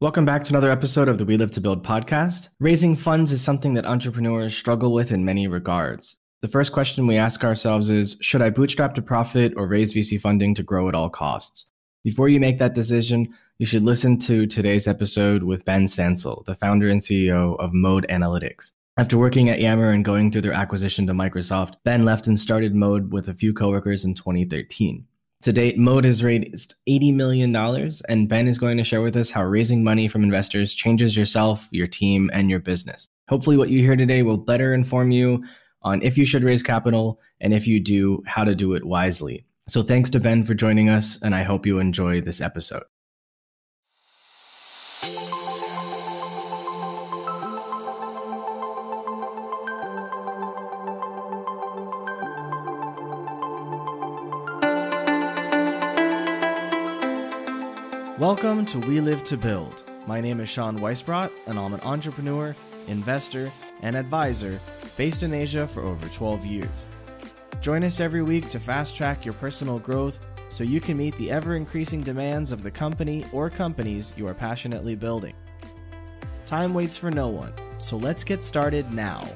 Welcome back to another episode of the We Live to Build podcast. Raising funds is something that entrepreneurs struggle with in many regards. The first question we ask ourselves is Should I bootstrap to profit or raise VC funding to grow at all costs? Before you make that decision, you should listen to today's episode with Benn Stancil, the founder and CEO of Mode Analytics. After working at Yammer and going through their acquisition to Microsoft, Benn left and started Mode with a few coworkers in 2013. To date, Mode has raised $80 million, and Benn is going to share with us how raising money from investors changes yourself, your team, and your business. Hopefully, what you hear today will better inform you on if you should raise capital, and if you do, how to do it wisely. So, thanks to Benn for joining us, and I hope you enjoy this episode. Welcome to We Live to Build. My name is Sean Weisbrot, and I'm an entrepreneur, investor, and advisor based in Asia for over 12 years. Join us every week to fast track your personal growth so you can meet the ever increasing demands of the company or companies you are passionately building. Time waits for no one, so let's get started now.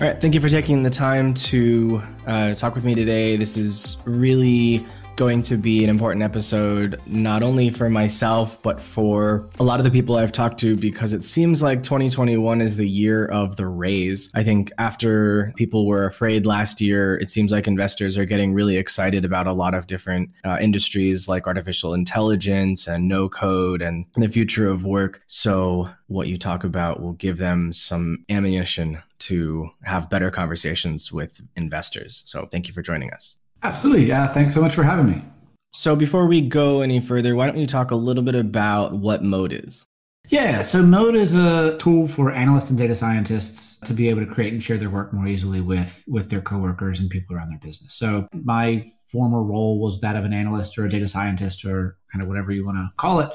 All right. Thank you for taking the time to uh, talk with me today. This is really going to be an important episode, not only for myself, but for a lot of the people I've talked to, because it seems like 2021 is the year of the raise. I think after people were afraid last year, it seems like investors are getting really excited about a lot of different uh, industries like artificial intelligence and no code and the future of work. So, what you talk about will give them some ammunition to have better conversations with investors. So, thank you for joining us. Absolutely. Yeah. Thanks so much for having me. So before we go any further, why don't you talk a little bit about what Mode is? Yeah, so Mode is a tool for analysts and data scientists to be able to create and share their work more easily with with their coworkers and people around their business. So my former role was that of an analyst or a data scientist or kind of whatever you want to call it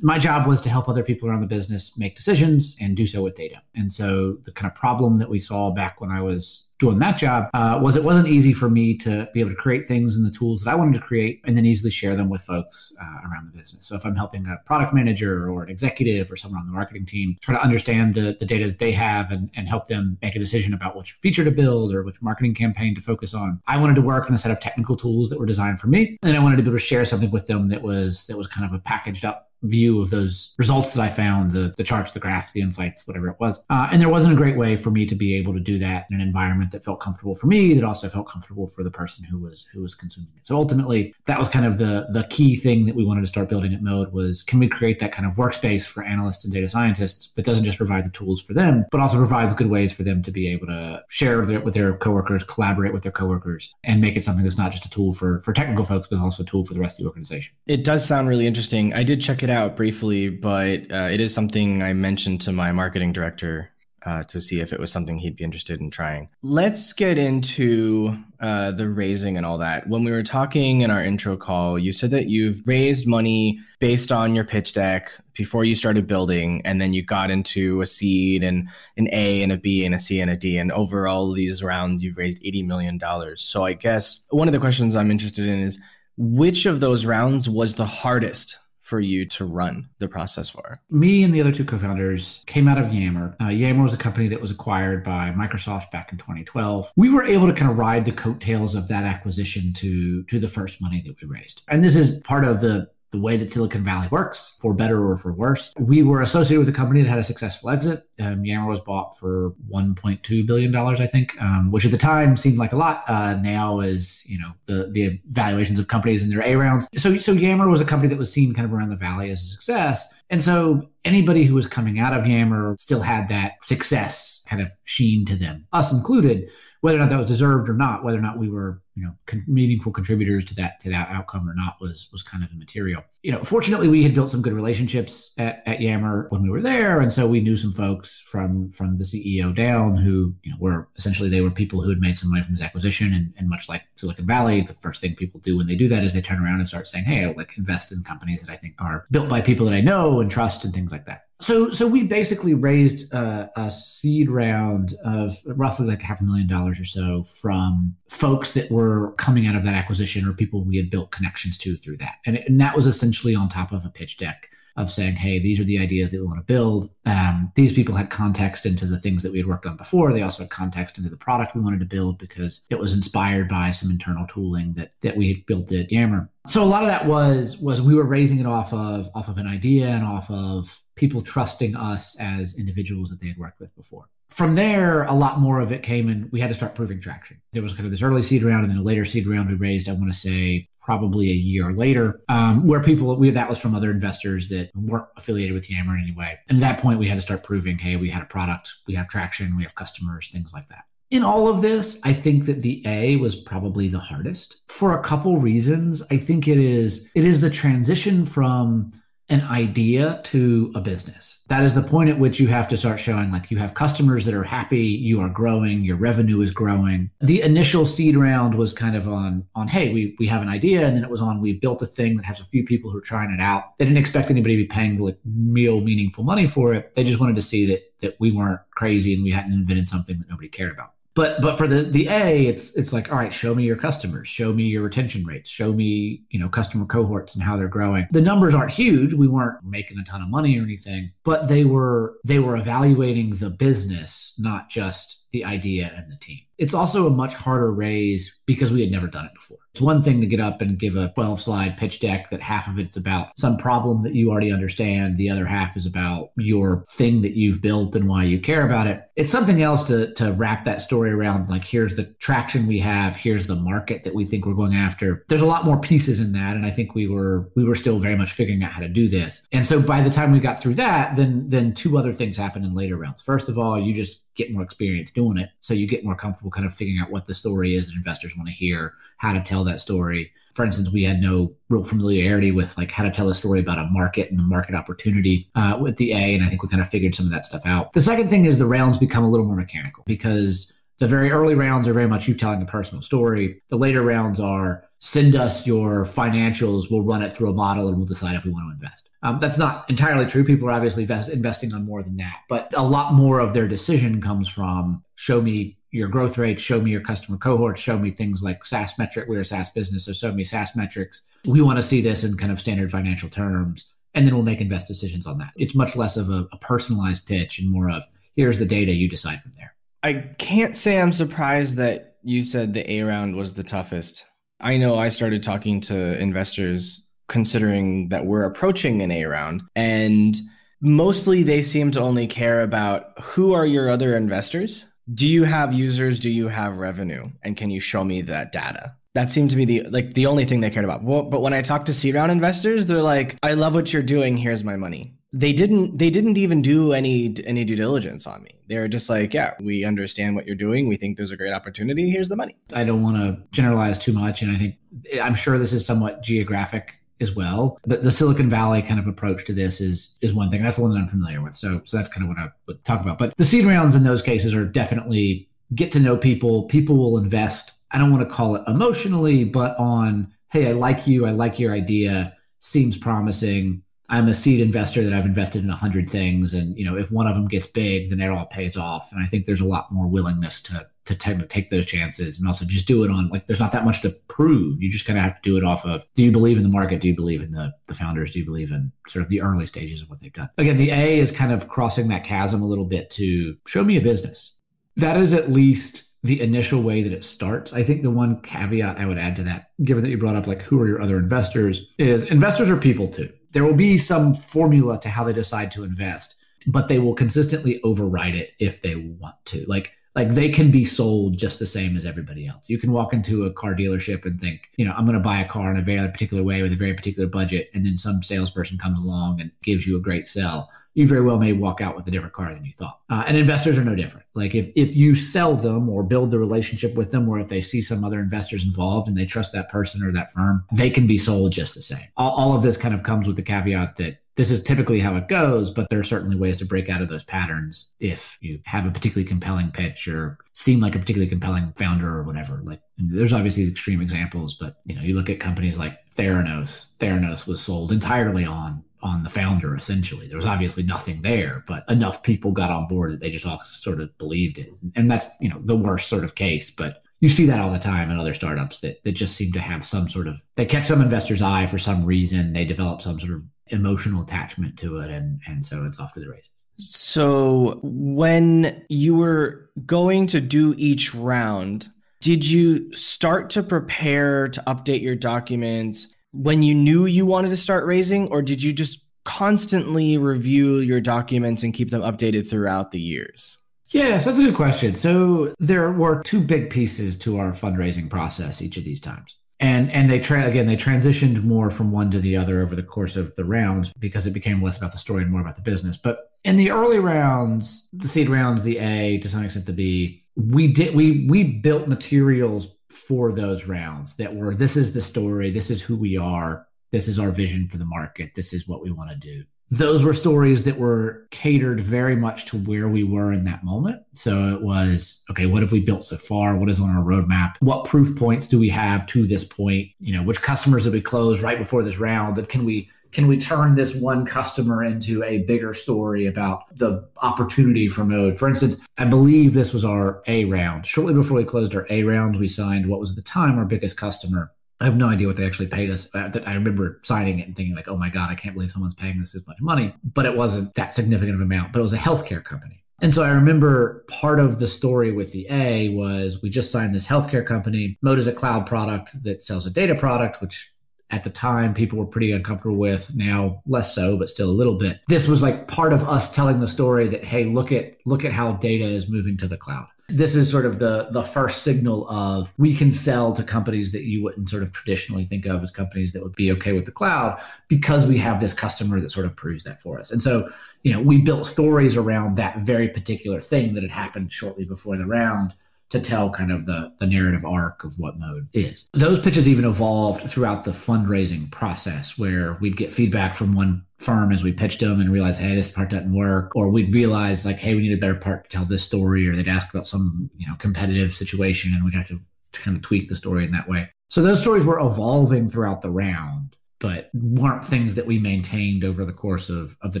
my job was to help other people around the business make decisions and do so with data. And so the kind of problem that we saw back when I was doing that job uh, was it wasn't easy for me to be able to create things and the tools that I wanted to create and then easily share them with folks uh, around the business. So if I'm helping a product manager or an executive or someone on the marketing team try to understand the, the data that they have and, and help them make a decision about which feature to build or which marketing campaign to focus on, I wanted to work on a set of technical tools that were designed for me. And I wanted to be able to share something with them that was that was kind of a packaged up view of those results that I found the, the charts, the graphs, the insights, whatever it was. Uh, and there wasn't a great way for me to be able to do that in an environment that felt comfortable for me, that also felt comfortable for the person who was who was consuming it. So ultimately, that was kind of the the key thing that we wanted to start building at Mode was can we create that kind of workspace for analysts and data scientists that doesn't just provide the tools for them, but also provides good ways for them to be able to share their, with their coworkers, collaborate with their coworkers, and make it something that's not just a tool for for technical folks, but also a tool for the rest of the organization. It does sound really interesting. I did check it out briefly, but uh, it is something I mentioned to my marketing director uh, to see if it was something he'd be interested in trying. Let's get into uh, the raising and all that. When we were talking in our intro call, you said that you've raised money based on your pitch deck before you started building, and then you got into a seed and an A and a B and a C and a D. And over all these rounds, you've raised $80 million. So I guess one of the questions I'm interested in is which of those rounds was the hardest for you to run the process for? Me and the other two co-founders came out of Yammer. Uh, Yammer was a company that was acquired by Microsoft back in 2012. We were able to kind of ride the coattails of that acquisition to to the first money that we raised. And this is part of the the way that Silicon Valley works, for better or for worse. We were associated with a company that had a successful exit. Um, Yammer was bought for 1.2 billion dollars, I think, um, which at the time seemed like a lot. Uh, now is you know the the valuations of companies in their A rounds. So so Yammer was a company that was seen kind of around the valley as a success. And so anybody who was coming out of Yammer still had that success kind of sheen to them, us included, whether or not that was deserved or not, whether or not we were you know con- meaningful contributors to that to that outcome or not was was kind of immaterial you know fortunately we had built some good relationships at, at yammer when we were there. And so we knew some folks from from the ceo down who you know were essentially they were people who had made some money from this acquisition and, and much like silicon valley the first thing people do when they do that is they turn around and start saying hey I like invest in companies that i think are built by people that i know and trust and things like that so, so we basically raised a, a, seed round of roughly like half a million dollars or so from folks that were coming out of that acquisition or people we had built connections to through that, and, and that was essentially on top of a pitch deck of saying, "Hey, these are the ideas that we want to build." Um, these people had context into the things that we had worked on before. They also had context into the product we wanted to build because it was inspired by some internal tooling that that we had built at Yammer. So a lot of that was was we were raising it off of off of an idea and off of people trusting us as individuals that they had worked with before. From there, a lot more of it came and we had to start proving traction. There was kind of this early seed round and then a later seed round we raised, I want to say probably a year later, um, where people, we, that was from other investors that weren't affiliated with Yammer in any way. And at that point, we had to start proving, hey, we had a product, we have traction, we have customers, things like that. In all of this, I think that the A was probably the hardest for a couple reasons. I think it is it is the transition from an idea to a business. That is the point at which you have to start showing like you have customers that are happy, you are growing, your revenue is growing. The initial seed round was kind of on on hey, we we have an idea and then it was on we built a thing that has a few people who are trying it out. They didn't expect anybody to be paying like real meaningful money for it. They just wanted to see that that we weren't crazy and we hadn't invented something that nobody cared about but but for the the a it's it's like all right show me your customers show me your retention rates show me you know customer cohorts and how they're growing. The numbers aren't huge. We weren't making a ton of money or anything but they were they were evaluating the business not just the idea and the team it's also a much harder raise because we had never done it before. It's one thing to get up and give a 12 slide pitch deck that half of it's about some problem that you already understand. The other half is about your thing that you've built and why you care about it. It's something else to, to wrap that story around like, here's the traction we have. Here's the market that we think we're going after. There's a lot more pieces in that. And I think we were, we were still very much figuring out how to do this. And so by the time we got through that, then, then two other things happened in later rounds. First of all, you just get more experience doing it. So you get more comfortable kind of figuring out what the story is that investors want to hear, how to tell that story. For instance, we had no real familiarity with like how to tell a story about a market and the market opportunity uh, with the A, and I think we kind of figured some of that stuff out. The second thing is the rounds become a little more mechanical because the very early rounds are very much you telling a personal story. The later rounds are send us your financials, we'll run it through a model, and we'll decide if we want to invest. Um, that's not entirely true. People are obviously invest, investing on more than that, but a lot more of their decision comes from show me your growth rate, show me your customer cohorts, show me things like SaaS metric. We're a SaaS business, so show me SaaS metrics. We want to see this in kind of standard financial terms, and then we'll make invest decisions on that. It's much less of a, a personalized pitch and more of here's the data, you decide from there. I can't say I'm surprised that you said the A round was the toughest. I know I started talking to investors considering that we're approaching an A round. And mostly they seem to only care about who are your other investors? Do you have users? Do you have revenue? And can you show me that data? That seemed to be the like the only thing they cared about. Well, but when I talk to C round investors, they're like, "I love what you're doing. Here's my money." They didn't. They didn't even do any any due diligence on me. They're just like, "Yeah, we understand what you're doing. We think there's a great opportunity. Here's the money." I don't want to generalize too much, and I think I'm sure this is somewhat geographic as well. But the Silicon Valley kind of approach to this is is one thing. That's the one that I'm familiar with. So so that's kind of what I would talk about. But the seed rounds in those cases are definitely get to know people. People will invest. I don't want to call it emotionally, but on hey, I like you. I like your idea. Seems promising. I'm a seed investor that I've invested in a hundred things, and you know if one of them gets big, then it all pays off. And I think there's a lot more willingness to to t- take those chances and also just do it on like there's not that much to prove. You just kind of have to do it off of do you believe in the market? Do you believe in the the founders? Do you believe in sort of the early stages of what they've done? Again the a is kind of crossing that chasm a little bit to show me a business. That is at least the initial way that it starts. I think the one caveat i would add to that given that you brought up like who are your other investors is investors are people too there will be some formula to how they decide to invest but they will consistently override it if they want to. Like like they can be sold just the same as everybody else. You can walk into a car dealership and think, you know, I'm going to buy a car in a very particular way with a very particular budget, and then some salesperson comes along and gives you a great sell. You very well may walk out with a different car than you thought. Uh, and investors are no different. Like if if you sell them or build the relationship with them, or if they see some other investors involved and they trust that person or that firm, they can be sold just the same. All, all of this kind of comes with the caveat that this is typically how it goes, but there are certainly ways to break out of those patterns if you have a particularly compelling pitch or seem like a particularly compelling founder or whatever. Like there's obviously extreme examples, but you know, you look at companies like Theranos. Theranos was sold entirely on on the founder essentially. There was obviously nothing there, but enough people got on board that they just all sort of believed it. And that's, you know, the worst sort of case, but you see that all the time in other startups that, that just seem to have some sort of they catch some investor's eye for some reason they develop some sort of emotional attachment to it and and so it's off to the races so when you were going to do each round did you start to prepare to update your documents when you knew you wanted to start raising or did you just constantly review your documents and keep them updated throughout the years Yes, that's a good question. So there were two big pieces to our fundraising process each of these times. And and they tra- again they transitioned more from one to the other over the course of the rounds because it became less about the story and more about the business. But in the early rounds, the seed rounds, the A to some extent the B, we did we we built materials for those rounds that were this is the story, this is who we are, this is our vision for the market, this is what we want to do those were stories that were catered very much to where we were in that moment. So it was, okay, what have we built so far? What is on our roadmap? What proof points do we have to this point? You know, which customers have we closed right before this round? And can we can we turn this one customer into a bigger story about the opportunity for mode? For instance, I believe this was our A round. Shortly before we closed our A round, we signed what was at the time our biggest customer I have no idea what they actually paid us. I remember signing it and thinking like, "Oh my god, I can't believe someone's paying this much money." But it wasn't that significant of amount. But it was a healthcare company, and so I remember part of the story with the A was we just signed this healthcare company. Mode is a cloud product that sells a data product, which at the time people were pretty uncomfortable with. Now less so, but still a little bit. This was like part of us telling the story that hey, look at look at how data is moving to the cloud this is sort of the the first signal of we can sell to companies that you wouldn't sort of traditionally think of as companies that would be okay with the cloud because we have this customer that sort of proves that for us. And so, you know, we built stories around that very particular thing that had happened shortly before the round to tell kind of the, the narrative arc of what mode is. Those pitches even evolved throughout the fundraising process where we'd get feedback from one firm as we pitched them and realize, hey, this part doesn't work. Or we'd realize like, hey, we need a better part to tell this story, or they'd ask about some, you know, competitive situation and we'd have to, to kind of tweak the story in that way. So those stories were evolving throughout the round but weren't things that we maintained over the course of, of the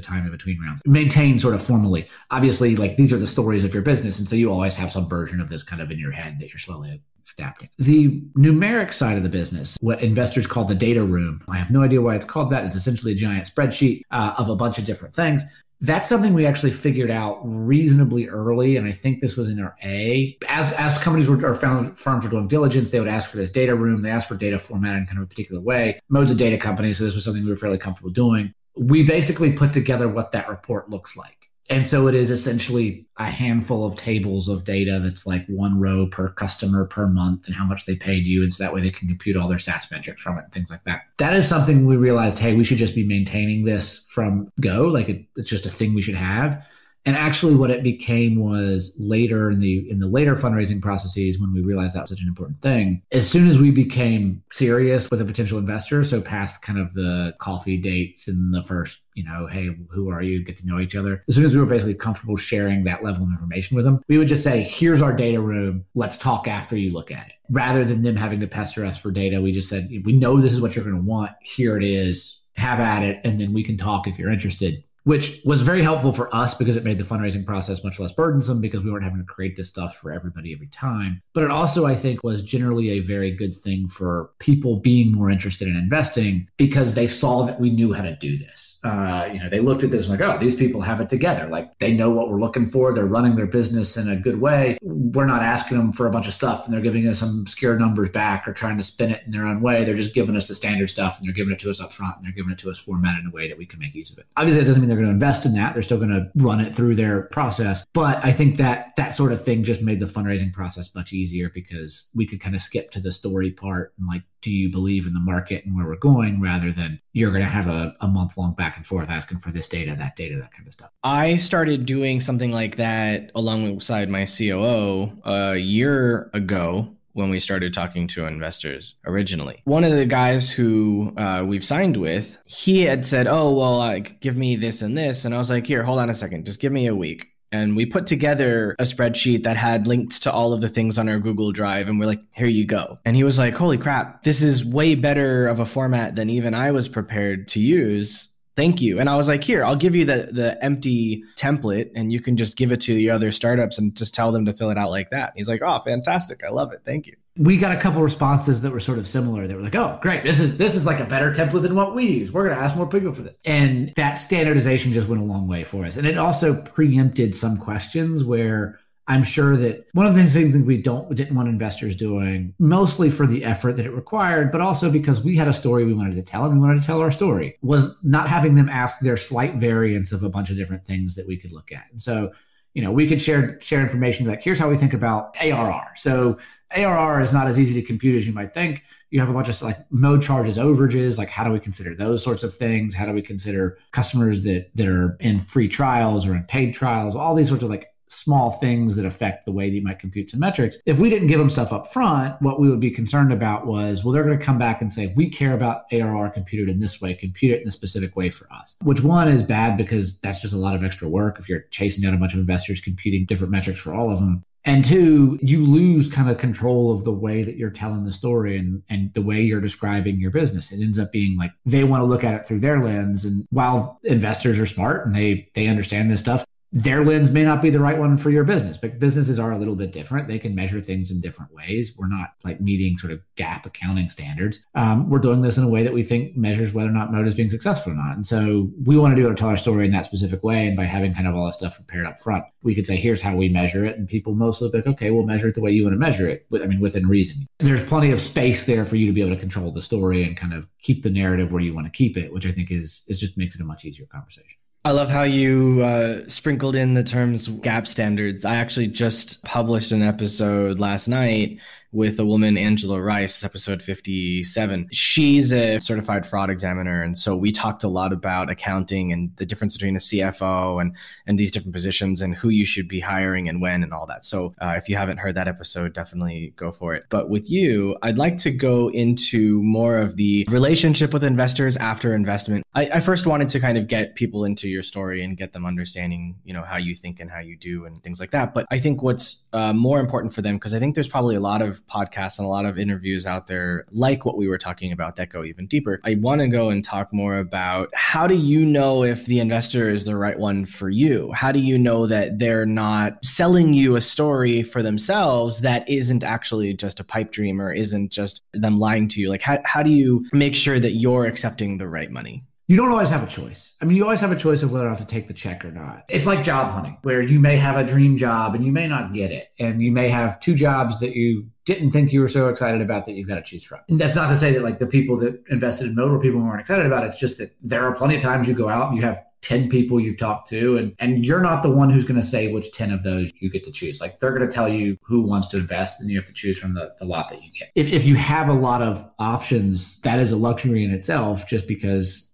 time in between rounds. Maintained sort of formally. Obviously, like these are the stories of your business. And so you always have some version of this kind of in your head that you're slowly adapting. The numeric side of the business, what investors call the data room, I have no idea why it's called that. It's essentially a giant spreadsheet uh, of a bunch of different things that's something we actually figured out reasonably early and i think this was in our a. As as companies were or found firms were doing diligence they would ask for this data room they asked for data format in kind of a particular way mode's a data company so this was something we were fairly comfortable doing. We basically put together what that report looks like and so it is essentially a handful of tables of data that's like one row per customer per month and how much they paid you. And so that way they can compute all their SaaS metrics from it and things like that. That is something we realized, hey, we should just be maintaining this from go. Like it, it's just a thing we should have. And actually, what it became was later in the in the later fundraising processes when we realized that was such an important thing. As soon as we became serious with a potential investor, so past kind of the coffee dates and the first, you know, hey, who are you? Get to know each other. As soon as we were basically comfortable sharing that level of information with them, we would just say, "Here's our data room. Let's talk after you look at it." Rather than them having to pester us for data, we just said, "We know this is what you're going to want. Here it is. Have at it, and then we can talk if you're interested." Which was very helpful for us because it made the fundraising process much less burdensome because we weren't having to create this stuff for everybody every time. But it also, I think, was generally a very good thing for people being more interested in investing because they saw that we knew how to do this. Uh, you know, they looked at this and like, oh, these people have it together. Like they know what we're looking for. They're running their business in a good way. We're not asking them for a bunch of stuff and they're giving us some obscure numbers back or trying to spin it in their own way. They're just giving us the standard stuff and they're giving it to us up front and they're giving it to us formatted in a way that we can make use of it. Obviously, it doesn't mean they're going to invest in that. They're still going to run it through their process. But I think that that sort of thing just made the fundraising process much easier because we could kind of skip to the story part and like, do you believe in the market and where we're going rather than you're going to have a, a month long back and forth asking for this data, that data, that kind of stuff. I started doing something like that alongside my COO a year ago when we started talking to investors originally. One of the guys who uh, we've signed with, he had said, "Oh, well, like, give me this and this," and I was like, "Here, hold on a second, just give me a week." And we put together a spreadsheet that had links to all of the things on our Google Drive. And we're like, here you go. And he was like, holy crap, this is way better of a format than even I was prepared to use thank you. And i was like here i'll give you the the empty template and you can just give it to the other startups and just tell them to fill it out like that. He's like oh fantastic. I love it. Thank you. We got a couple responses that were sort of similar. They were like oh great. This is this is like a better template than what we use. We're going to ask more people for this. And that standardization just went a long way for us. And it also preempted some questions where I'm sure that one of the things that we don't didn't want investors doing, mostly for the effort that it required, but also because we had a story we wanted to tell and we wanted to tell our story, was not having them ask their slight variants of a bunch of different things that we could look at. And so, you know, we could share share information like here's how we think about ARR. So ARR is not as easy to compute as you might think. You have a bunch of like mode charges, overages, like how do we consider those sorts of things? How do we consider customers that that are in free trials or in paid trials? All these sorts of like small things that affect the way that you might compute some metrics. If we didn't give them stuff up front, what we would be concerned about was, well, they're going to come back and say, we care about ARR computed in this way, compute it in a specific way for us. Which one is bad because that's just a lot of extra work if you're chasing down a bunch of investors computing different metrics for all of them. And two, you lose kind of control of the way that you're telling the story and, and the way you're describing your business. It ends up being like they want to look at it through their lens. And while investors are smart and they they understand this stuff, their lens may not be the right one for your business, but businesses are a little bit different. They can measure things in different ways. We're not like meeting sort of GAAP accounting standards. Um, we're doing this in a way that we think measures whether or not Mode is being successful or not. And so we want to be able to tell our story in that specific way. And by having kind of all that stuff prepared up front, we could say, here's how we measure it. And people mostly like, okay, we'll measure it the way you want to measure it. I mean, within reason. There's plenty of space there for you to be able to control the story and kind of keep the narrative where you want to keep it, which I think is, is just makes it a much easier conversation. I love how you uh, sprinkled in the terms GAAP standards. I actually just published an episode last night with a woman, Angela Rice, episode 57. She's a certified fraud examiner. And so we talked a lot about accounting and the difference between a CFO and, and these different positions and who you should be hiring and when and all that. So uh, if you haven't heard that episode, definitely go for it. But with you, I'd like to go into more of the relationship with investors after investment. I, I first wanted to kind of get people into your story and get them understanding, you know, how you think and how you do and things like that. But I think what's uh, more important for them, because I think there's probably a lot of podcasts and a lot of interviews out there like what we were talking about that go even deeper. I want to go and talk more about how do you know if the investor is the right one for you? How do you know that they're not selling you a story for themselves that isn't actually just a pipe dream or isn't just them lying to you? Like how, how do you make sure that you're accepting the right money? You don't always have a choice. I mean, you always have a choice of whether or not to take the check or not. It's like job hunting, where you may have a dream job and you may not get it. And you may have two jobs that you didn't think you were so excited about that you've got to choose from. And that's not to say that like the people that invested in Mode were people who weren't excited about it. It's just that there are plenty of times you go out and you have 10 people you've talked to and and you're not the one who's going to say which 10 of those you get to choose like they're going to tell you who wants to invest and you have to choose from the, the lot that you get if, if you have a lot of options that is a luxury in itself just because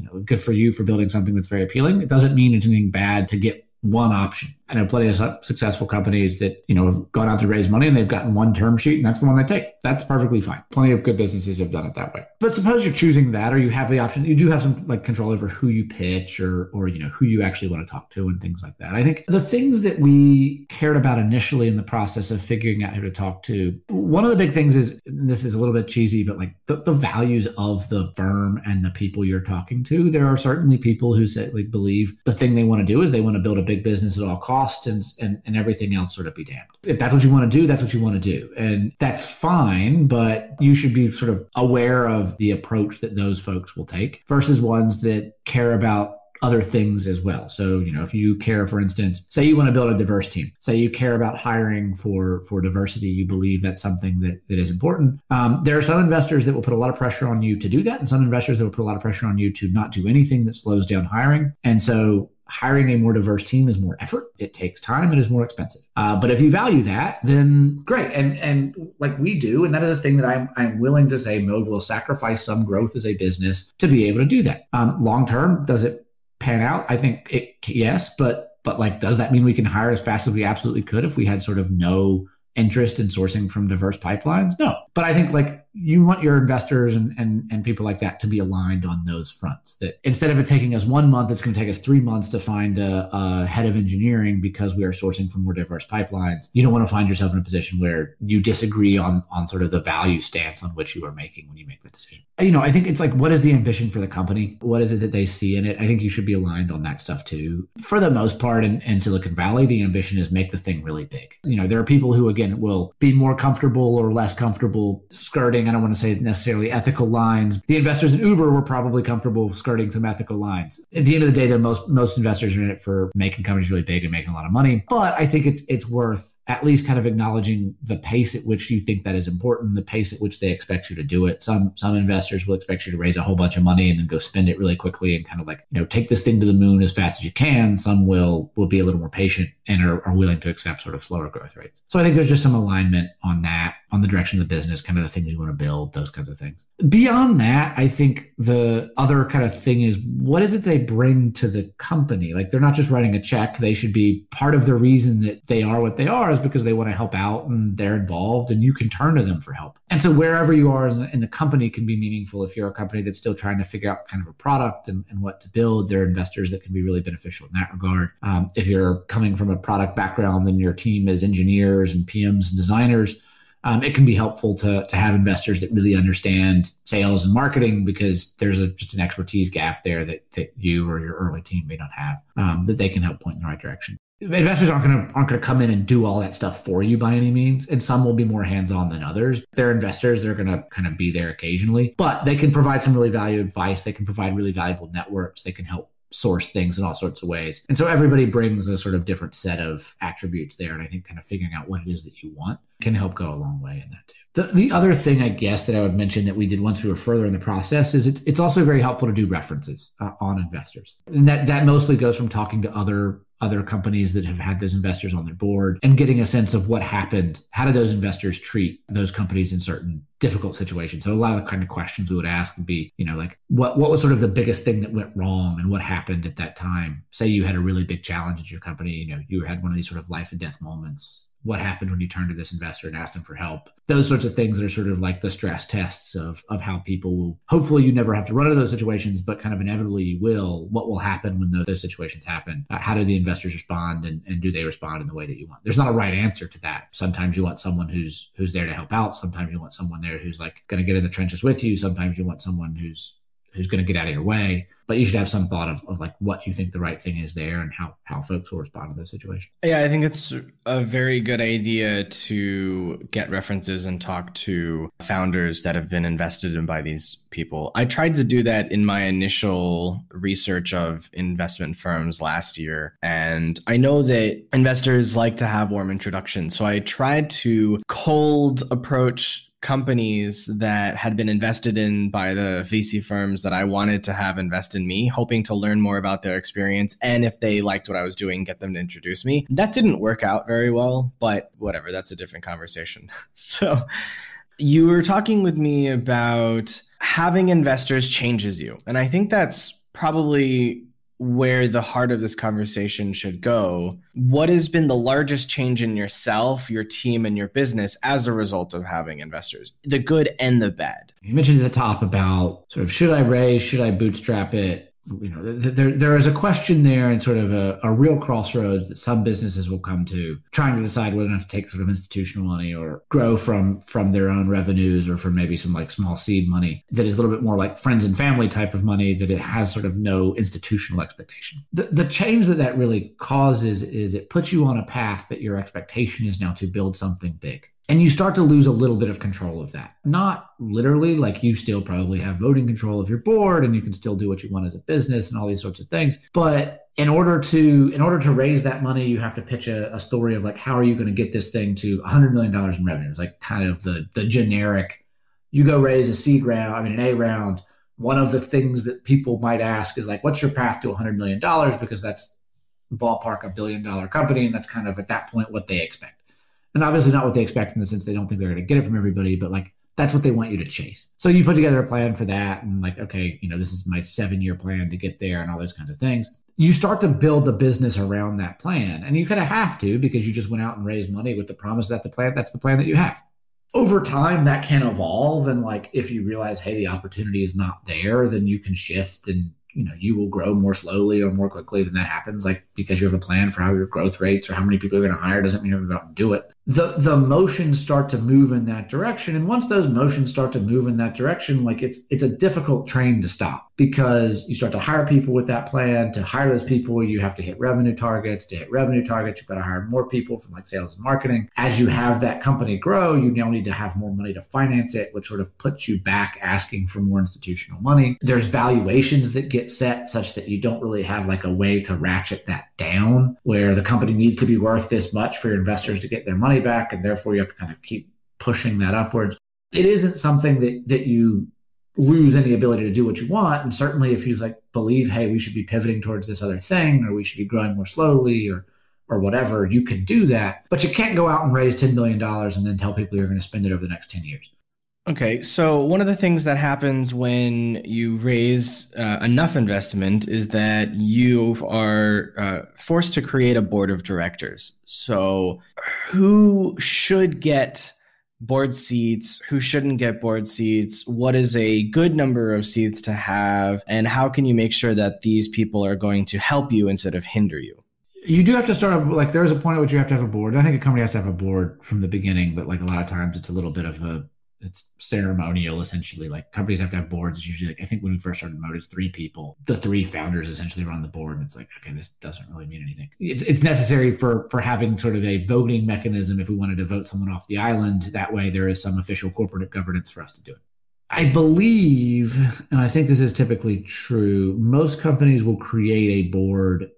you know, good for you for building something that's very appealing. It doesn't mean it's anything bad to get one option. I know plenty of successful companies that, you know, have gone out to raise money and they've gotten one term sheet and that's the one they take. That's perfectly fine. Plenty of good businesses have done it that way. But suppose you're choosing that or you have the option, you do have some like control over who you pitch or, or, you know, who you actually want to talk to and things like that. I think the things that we cared about initially in the process of figuring out who to talk to, one of the big things is, this is a little bit cheesy, but like the, the values of the firm and the people you're talking to. There are certainly people who say, like, believe the thing they want to do is they want to build a big business at all and, and, and everything else sort of be damned. If that's what you want to do, that's what you want to do. And that's fine, but you should be sort of aware of the approach that those folks will take versus ones that care about other things as well. So, you know, if you care, for instance, say you want to build a diverse team, say you care about hiring for for diversity, you believe that's something that, that is important. Um, there are some investors that will put a lot of pressure on you to do that, and some investors that will put a lot of pressure on you to not do anything that slows down hiring. And so hiring a more diverse team is more effort. It takes time. It is more expensive. Uh, but if you value that, then great. And and like we do, and that is a thing that I'm I'm willing to say Mode will sacrifice some growth as a business to be able to do that. Um, long term, does it pan out? I think it yes, but but like, does that mean we can hire as fast as we absolutely could if we had sort of no interest in sourcing from diverse pipelines? No. But I think like you want your investors and, and, and people like that to be aligned on those fronts. That instead of it taking us one month, it's going to take us three months to find a, a, head of engineering because we are sourcing from more diverse pipelines. You don't want to find yourself in a position where you disagree on on sort of the value stance on which you are making when you make that decision. You know, I think it's like, what is the ambition for the company? What is it that they see in it? I think you should be aligned on that stuff too. For the most part, in, in Silicon Valley, the ambition is make the thing really big. You know, there are people who again will be more comfortable or less comfortable skirting skirting, I don't want to say necessarily ethical lines. The investors in Uber were probably comfortable skirting some ethical lines. At the end of the day, the most most investors are in it for making companies really big and making a lot of money. But I think it's it's worth at least kind of acknowledging the pace at which you think that is important, the pace at which they expect you to do it. Some some investors will expect you to raise a whole bunch of money and then go spend it really quickly and kind of like, you know, take this thing to the moon as fast as you can. Some will will be a little more patient and are, are willing to accept sort of slower growth rates. So I think there's just some alignment on that, on the direction of the business, kind of the things you want to build, those kinds of things. Beyond that, I think the other kind of thing is what is it they bring to the company? Like they're not just writing a check. They should be part of the reason that they are what they are is because they want to help out and they're involved and you can turn to them for help. And so wherever you are in the company can be meaningful. If you're a company that's still trying to figure out kind of a product and, and what to build, there are investors that can be really beneficial in that regard. Um, if you're coming from a product background and your team is engineers and PMs and designers, um, it can be helpful to, to have investors that really understand sales and marketing because there's a, just an expertise gap there that, that you or your early team may not have um, that they can help point in the right direction. Investors aren't going to aren't going to come in and do all that stuff for you by any means and some will be more hands-on than others. They're investors they're going to kind of be there occasionally but they can provide some really valuable advice. They can provide really valuable networks. They can help source things in all sorts of ways and so everybody brings a sort of different set of attributes there and i think kind of figuring out what it is that you want can help go a long way in that too the, the other thing, I guess, that I would mention that we did once we were further in the process is it's, it's also very helpful to do references uh, on investors. And that, that mostly goes from talking to other other companies that have had those investors on their board and getting a sense of what happened. How did those investors treat those companies in certain difficult situations? So a lot of the kind of questions we would ask would be, you know, like what what was sort of the biggest thing that went wrong and what happened at that time? Say you had a really big challenge at your company, you know, you had one of these sort of life and death moments what happened when you turned to this investor and asked them for help. Those sorts of things are sort of like the stress tests of of how people will hopefully you never have to run into those situations but kind of inevitably you will. What will happen when those, those situations happen? Uh, how do the investors respond and, and do they respond in the way that you want? There's not a right answer to that. Sometimes you want someone who's who's there to help out. Sometimes you want someone there who's like going to get in the trenches with you. Sometimes you want someone who's who's going to get out of your way but you should have some thought of, of like what you think the right thing is there and how how folks will respond to those situations. Yeah i think it's a very good idea to get references and talk to founders that have been invested in by these people. I tried to do that in my initial research of investment firms last year and i know that investors like to have warm introductions. So i tried to cold approach companies that had been invested in by the VC firms that I wanted to have invest in me, hoping to learn more about their experience and if they liked what I was doing, get them to introduce me. That didn't work out very well, but whatever, that's a different conversation. so you were talking with me about having investors changes you. And I think that's probably where the heart of this conversation should go. What has been the largest change in yourself, your team, and your business as a result of having investors, the good and the bad? You mentioned at the top about sort of should I raise, should I bootstrap it? You know, there, there is a question there and sort of a, a real crossroads that some businesses will come to trying to decide whether or not to take sort of institutional money or grow from from their own revenues or from maybe some like small seed money that is a little bit more like friends and family type of money that it has sort of no institutional expectation. The, the change that that really causes is it puts you on a path that your expectation is now to build something big And you start to lose a little bit of control of that. Not literally, like you still probably have voting control of your board and you can still do what you want as a business and all these sorts of things. But in order to in order to raise that money, you have to pitch a, a story of like how are you going to get this thing to $100 million in revenue? It's like kind of the the generic. You go raise a seed round, I mean an A round. One of the things that people might ask is like, what's your path to $100 million? Because that's ballpark a billion dollar company, and that's kind of at that point what they expect and obviously not what they expect in the sense they don't think they're going to get it from everybody, but like that's what they want you to chase. So you put together a plan for that, and like, okay, you know, this is my seven year plan to get there, and all those kinds of things. You start to build the business around that plan, and you kind of have to because you just went out and raised money with the promise that the plan that's the plan that you have. Over time, that can evolve, and like if you realize, hey, the opportunity is not there, then you can shift and you know you will grow more slowly or more quickly than that happens like because you have a plan for how your growth rates or how many people you're going to hire doesn't mean you're going to go out and do it the the motions start to move in that direction. And once those motions start to move in that direction like it's it's a difficult train to stop because you start to hire people with that plan. To hire those people you have to hit revenue targets. To hit revenue targets you've got to hire more people from like sales and marketing. As you have that company grow you now need to have more money to finance it which sort of puts you back asking for more institutional money. There's valuations that get set such that you don't really have like a way to ratchet that down where the company needs to be worth this much for your investors to get their money back, and therefore you have to kind of keep pushing that upwards. It isn't something that that you lose any ability to do what you want. And certainly if you like believe, hey, we should be pivoting towards this other thing, or we should be growing more slowly, or or whatever, you can do that. But you can't go out and raise $10 million and then tell people you're going to spend it over the next 10 years. Okay, so one of the things that happens when you raise uh, enough investment is that you are uh, forced to create a board of directors. So, who should get board seats? Who shouldn't get board seats? What is a good number of seats to have? And how can you make sure that these people are going to help you instead of hinder you? you do have to start up, like there's a point at which you have to have a board. I think a company has to have a board from the beginning, but like a lot of times it's a little bit of a it's ceremonial essentially. Like companies have to have boards. It's usually like I think when we first started Mode, it's three people. The three founders essentially run the board, and it's like okay, this doesn't really mean anything. It's, it's necessary for for having sort of a voting mechanism if we wanted to vote someone off the island. That way, there is some official corporate governance for us to do it. I believe, and I think this is typically true, most companies will create a board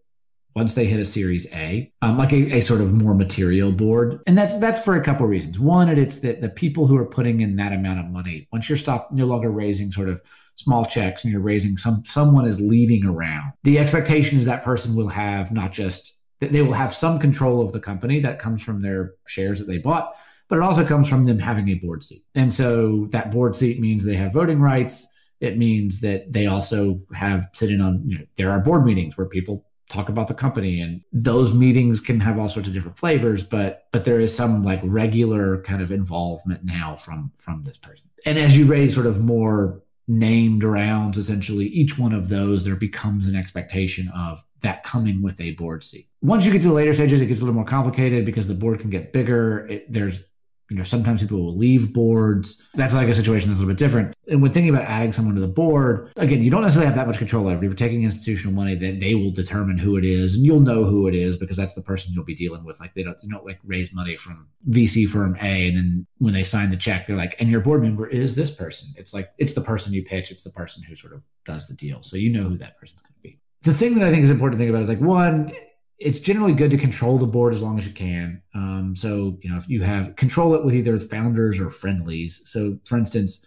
once they hit a series A, um, like a, a, sort of more material board. And that's that's for a couple of reasons. One, it's that the people who are putting in that amount of money, once you're stopped no longer raising sort of small checks and you're raising some someone is leading around, the expectation is that person will have not just that they will have some control of the company that comes from their shares that they bought, but it also comes from them having a board seat. And so that board seat means they have voting rights. It means that they also have sitting on, you know, there are board meetings where people talk about the company and those meetings can have all sorts of different flavors but but there is some like regular kind of involvement now from from this person. And as you raise sort of more named rounds essentially each one of those there becomes an expectation of that coming with a board seat. Once you get to the later stages it gets a little more complicated because the board can get bigger. It, there's you know, sometimes people will leave boards. That's like a situation that's a little bit different. And when thinking about adding someone to the board, again, you don't necessarily have that much control over. If you're taking institutional money, then they will determine who it is, and you'll know who it is because that's the person you'll be dealing with. Like they don't, you don't like raise money from VC firm A, and then when they sign the check, they're like, and your board member is this person. It's like it's the person you pitch. It's the person who sort of does the deal. So you know who that person's going to be. The thing that I think is important to think about is like one, it's generally good to control the board as long as you can. Um, so, you know, if you have control it with either founders or friendlies. So, for instance,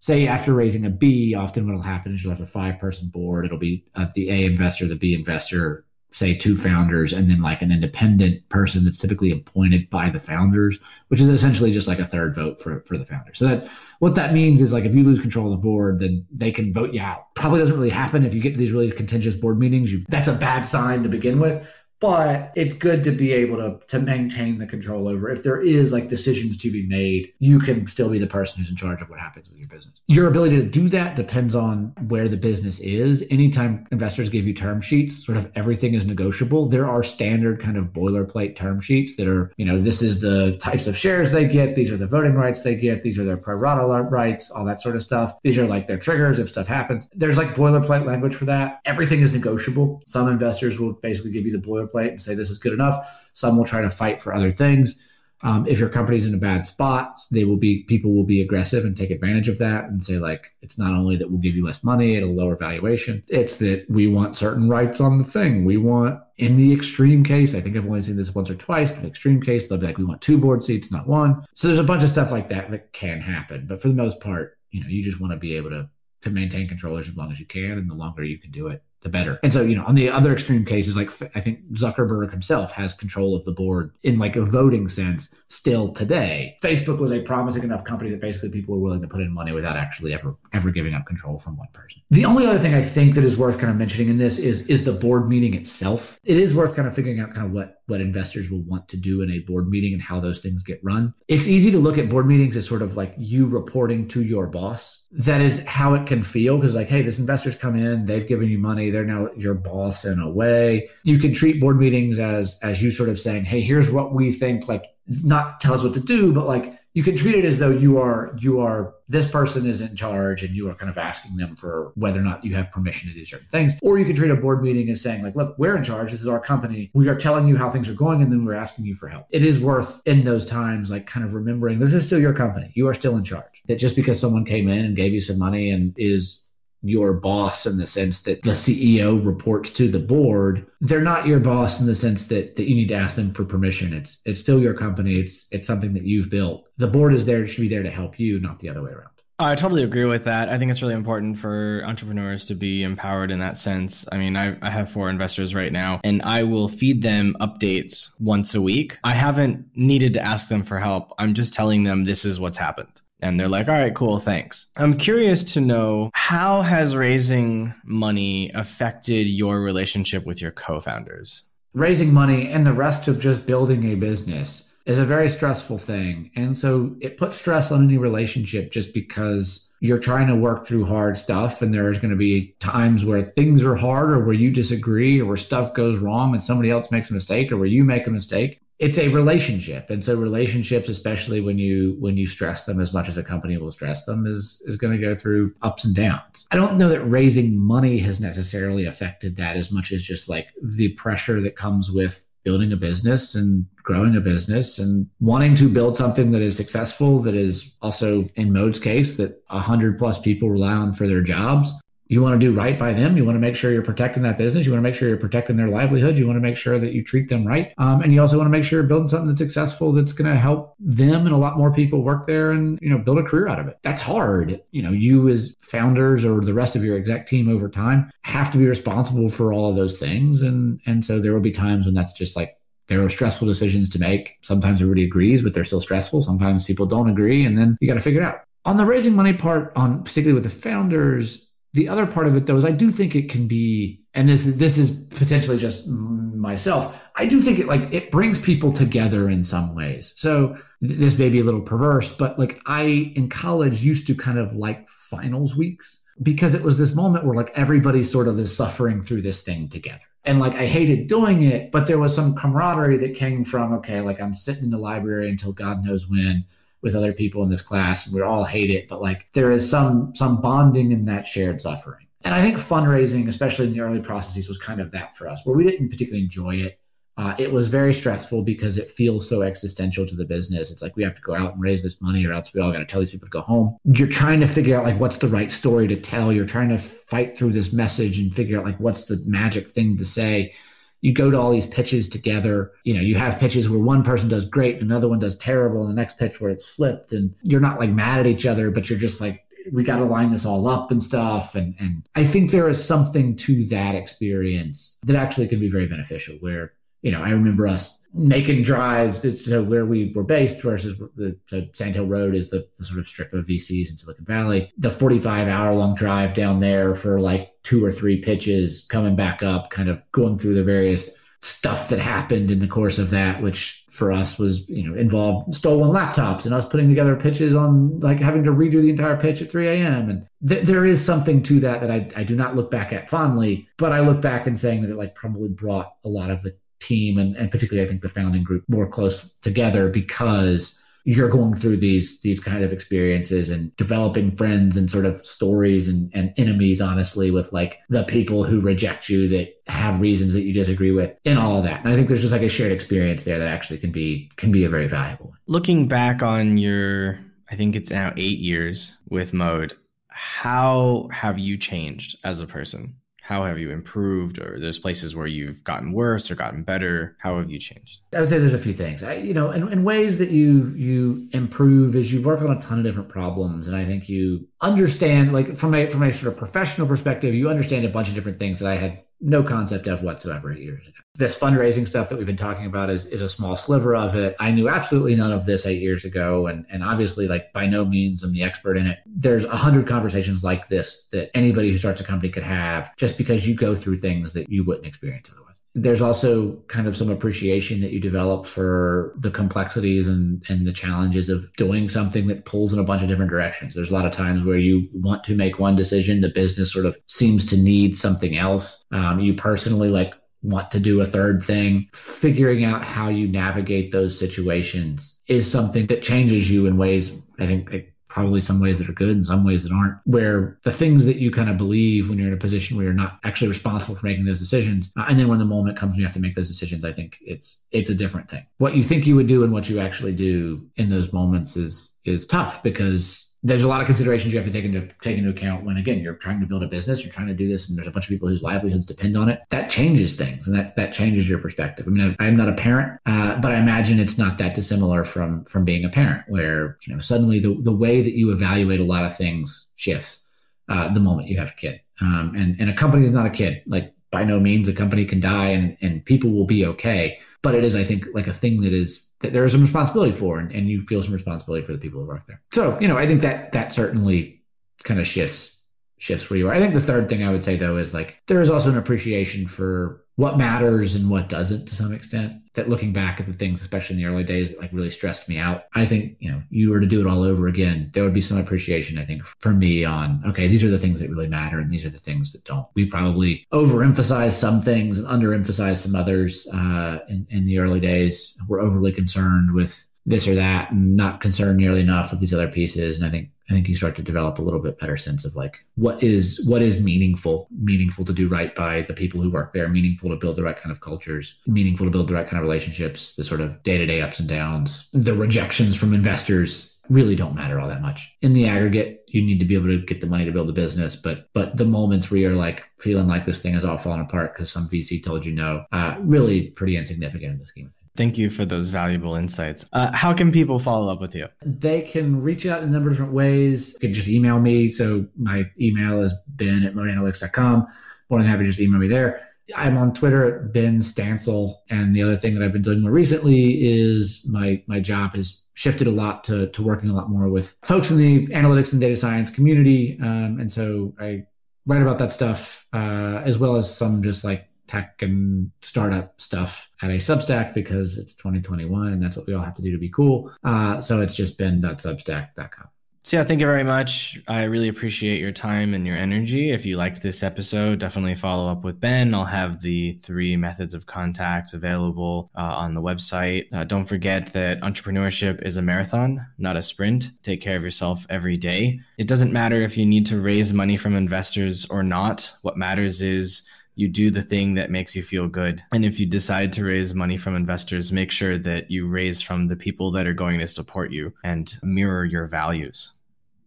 say after raising a B, often what will happen is you'll have a five person board. It'll be uh, the A investor, the B investor, say two founders, and then like an independent person that's typically appointed by the founders, which is essentially just like a third vote for, for the founder. So that what that means is like if you lose control of the board, then they can vote you out. Probably doesn't really happen if you get to these really contentious board meetings. You that's a bad sign to begin with but it's good to be able to to maintain the control over. If there is like decisions to be made you can still be the person who's in charge of what happens with your business. Your ability to do that depends on where the business is. Anytime investors give you term sheets sort of everything is negotiable. There are standard kind of boilerplate term sheets that are you know this is the types of shares they get these are the voting rights they get these are their pro rights all that sort of stuff. These are like their triggers if stuff happens. There's like boilerplate language for that. Everything is negotiable. Some investors will basically give you the boilerplate plate and say this is good enough. Some will try to fight for other things. Um, if your company's in a bad spot, they will be people will be aggressive and take advantage of that and say like it's not only that we'll give you less money at a lower valuation, it's that we want certain rights on the thing. We want in the extreme case, I think I've only seen this once or twice, but extreme case, they'll be like, we want two board seats, not one. So there's a bunch of stuff like that that can happen. But for the most part, you know, you just want to be able to to maintain controllers as long as you can, and the longer you can do it, the better. And so, you know, on the other extreme cases, like I think Zuckerberg himself has control of the board in like a voting sense still today. Facebook was a promising enough company that basically people were willing to put in money without actually ever ever giving up control from one person. The only other thing I think that is worth kind of mentioning in this is is the board meeting itself. It is worth kind of figuring out kind of what what investors will want to do in a board meeting and how those things get run. It's easy to look at board meetings as sort of like you reporting to your boss. That is how it can feel because like hey, this investor's come in, they've given you money, they're now your boss in a way. You can treat board meetings as as you sort of saying, "Hey, here's what we think." Like, not tell us what to do, but like you can treat it as though you are you are this person is in charge and you are kind of asking them for whether or not you have permission to do certain things. Or you can treat a board meeting as saying like look we're in charge. This is our company. We are telling you how things are going and then we're asking you for help. It is worth in those times like kind of remembering this is still your company. You are still in charge. That just because someone came in and gave you some money and is your boss in the sense that the CEO reports to the board. They're not your boss in the sense that that you need to ask them for permission. It's it's still your company. It's it's something that you've built. The board is there should be there to help you, not the other way around. I totally agree with that. I think it's really important for entrepreneurs to be empowered in that sense. I mean, I, I have four investors right now, and I will feed them updates once a week. I haven't needed to ask them for help. I'm just telling them this is what's happened and they're like all right cool thanks. I'm curious to know how has raising money affected your relationship with your co-founders? Raising money and the rest of just building a business is a very stressful thing. And so it puts stress on any relationship just because you're trying to work through hard stuff and there's going to be times where things are hard or where you disagree or where stuff goes wrong and somebody else makes a mistake or where you make a mistake it's a relationship. And so relationships especially when you when you stress them as much as a company will stress them is is going to go through ups and downs. I don't know that raising money has necessarily affected that as much as just like the pressure that comes with building a business and growing a business and wanting to build something that is successful that is also in mode's case that 100 plus people rely on for their jobs you want to do right by them. You want to make sure you're protecting that business. You want to make sure you're protecting their livelihood. You want to make sure that you treat them right. Um, and you also want to make sure you're building something that's successful that's going to help them and a lot more people work there and, you know, build a career out of it. That's hard. You know, you as founders or the rest of your exec team over time have to be responsible for all of those things. And, and so there will be times when that's just like, there are stressful decisions to make. Sometimes everybody agrees, but they're still stressful. Sometimes people don't agree. And then you got to figure it out. On the raising money part, on particularly with the founders, the other part of it though is I do think it can be, and this is this is potentially just myself. I do think it like it brings people together in some ways. So this may be a little perverse, but like I in college used to kind of like finals weeks because it was this moment where like everybody sort of is suffering through this thing together. And like I hated doing it, but there was some camaraderie that came from okay, like I'm sitting in the library until God knows when with other people in this class and we all hate it but like there is some some bonding in that shared suffering and i think fundraising especially in the early processes was kind of that for us where we didn't particularly enjoy it uh, it was very stressful because it feels so existential to the business. It's like we have to go out and raise this money, or else we all got to tell these people to go home. You're trying to figure out like what's the right story to tell. You're trying to fight through this message and figure out like what's the magic thing to say you go to all these pitches together. You know, you have pitches where one person does great, another one does terrible, and the next pitch where it's flipped, and you're not like mad at each other, but you're just like, we got to line this all up and stuff. And and I think there is something to that experience that actually can be very beneficial. Where you know, I remember us making drives to where we were based versus the so Sand Hill Road is the, the sort of strip of VCs in Silicon Valley. The 45 hour long drive down there for like two or three pitches, coming back up, kind of going through the various stuff that happened in the course of that, which for us was, you know, involved stolen laptops and us putting together pitches on like having to redo the entire pitch at 3 a.m. And th- there is something to that that I, I do not look back at fondly, but I look back and saying that it like probably brought a lot of the team and, and particularly I think the founding group more close together because you're going through these these kind of experiences and developing friends and sort of stories and, and enemies, honestly, with like the people who reject you that have reasons that you disagree with and all of that. And I think there's just like a shared experience there that actually can be can be a very valuable one. Looking back on your I think it's now eight years with mode, how have you changed as a person? How have you improved? Or there's places where you've gotten worse or gotten better? How have you changed? I would say there's a few things. I, you know in ways that you you improve is you work on a ton of different problems and i think you understand like from a from a sort of professional perspective you understand a bunch of different things that i had no concept of whatsoever years ago. This fundraising stuff that we've been talking about is, is a small sliver of it. I knew absolutely none of this eight years ago. And, and obviously, like by no means I'm the expert in it. There's a hundred conversations like this that anybody who starts a company could have just because you go through things that you wouldn't experience otherwise there's also kind of some appreciation that you develop for the complexities and, and the challenges of doing something that pulls in a bunch of different directions. There's a lot of times where you want to make one decision, the business sort of seems to need something else. Um, you personally like want to do a third thing. Figuring out how you navigate those situations is something that changes you in ways I think probably some ways that are good and some ways that aren't, where the things that you kind of believe when you're in a position where you're not actually responsible for making those decisions. Uh, and then when the moment comes you have to make those decisions, I think it's, it's a different thing. What you think you would do and what you actually do in those moments is, is tough because there's a lot of considerations you have to take into take into account when again you're trying to build a business you're trying to do this and there's a bunch of people whose livelihoods depend on it. That changes things and that that changes your perspective. I mean i'm not a parent uh, but i imagine it's not that dissimilar from from being a parent where you know suddenly the, the way that you evaluate a lot of things shifts uh, the moment you have a kid. Um, and and a company is not a kid. Like by no means a company can die and and people will be okay but it is i think like a thing that is that there is some responsibility for, and, and you feel some responsibility for the people who work there. So, you know, I think that that certainly kind of shifts shifts where you are. I think the third thing I would say though is like there is also an appreciation for what matters and what doesn't to some extent. That looking back at the things, especially in the early days, that like really stressed me out. I think, you know, you were to do it all over again, there would be some appreciation, I think, for me on, okay, these are the things that really matter and these are the things that don't. We probably overemphasize some things and underemphasize some others uh, in, in the early days. We're overly concerned with this or that and not concerned nearly enough with these other pieces. And I think I think you start to develop a little bit better sense of like what is what is meaningful, meaningful to do right by the people who work there, meaningful to build the right kind of cultures, meaningful to build the right kind of relationships, the sort of day-to-day ups and downs, the rejections from investors really don't matter all that much. In the aggregate, you need to be able to get the money to build the business, but but the moments where you're like feeling like this thing is all falling apart because some VC told you no, uh, really pretty insignificant in the scheme of things. Thank you for those valuable insights. Uh, how can people follow up with you? They can reach out in a number of different ways. You can just email me. So my email is benn at modeanalytics.com. More than happy to just email me there. I'm on Twitter at Benn Stancil. And the other thing that I've been doing more recently is my my job has shifted a lot to, to working a lot more with folks in the analytics and data science community. Um, and so I write about that stuff uh, as well as some just like tech and startup stuff at a Substack because it's 2021 and that's what we all have to do to be cool. Uh, so it's just benn.substack.com. So, yeah, thank you very much. I really appreciate your time and your energy. If you liked this episode, definitely follow up with Benn. I'll have the three methods of contact available uh, on the website. Uh, don't forget that entrepreneurship is a marathon, not a sprint. Take care of yourself every day. It doesn't matter if you need to raise money from investors or not. What matters is you do the thing that makes you feel good. And if you decide to raise money from investors, make sure that you raise from the people that are going to support you and mirror your values.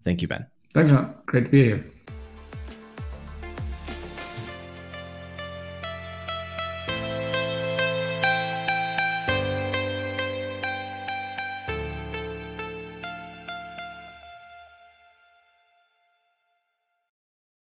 Thank you, Benn. Thanks, Sean. Great to be here.